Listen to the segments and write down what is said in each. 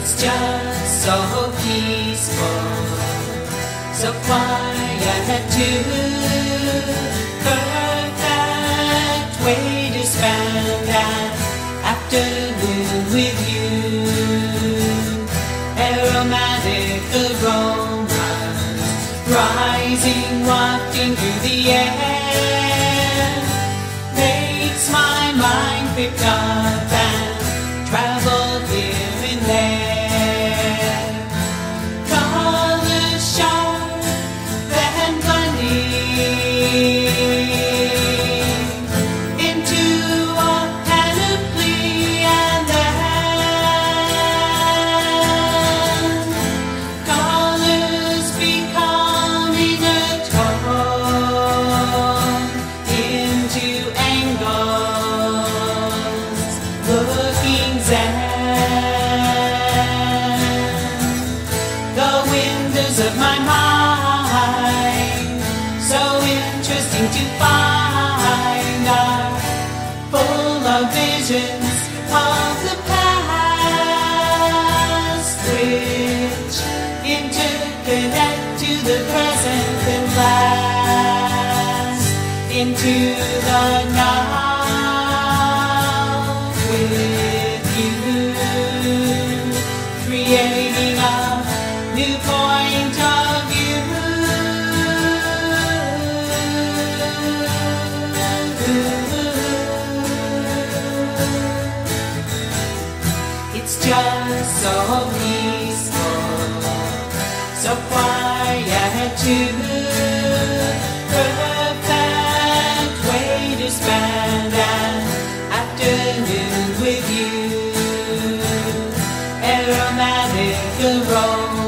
It's just so peaceful, so quiet too. Perfect way to spend an afternoon with you. Aromatic aromas rising, wafting through the air makes my mind pick interesting to find are full of visions of the past which interconnect to the present and last into the now with you creating a new point just so peaceful, so quiet too. Perfect way to spend an afternoon with you. Aromatic aromas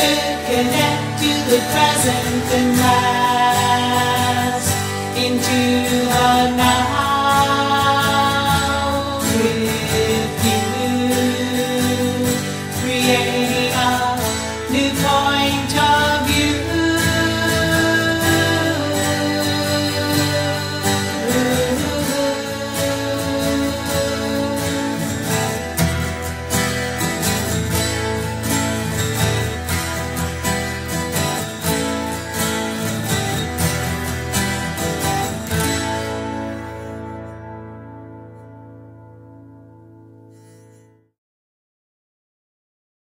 to connect to the present and last into the now.